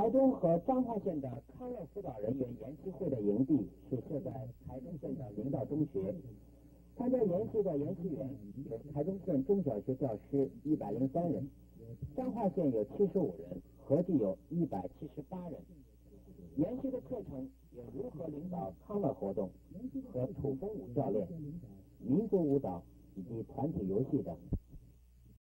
台中和彰化县的康乐辅导人员研习会的营地是设在台中县的明道中学。参加研习的研习员有台中县中小学教师一百零三人，彰化县有七十五人，合计有一百七十八人。研习的课程有如何领导康乐活动和土风舞教练、民族舞蹈以及团体游戏等。